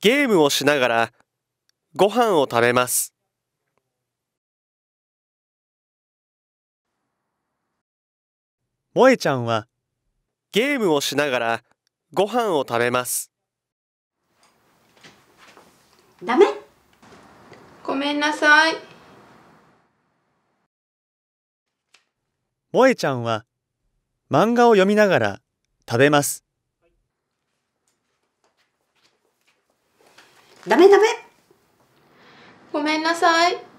ゲームをしながらご飯を食べます。萌えちゃんはゲームをしながらご飯を食べます。ダメ？ごめんなさい。萌えちゃんは漫画を読みながら食べます。ダメダメごめんなさい。